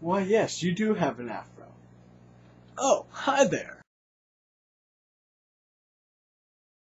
Why, yes, you do have an afro. Oh, hi there.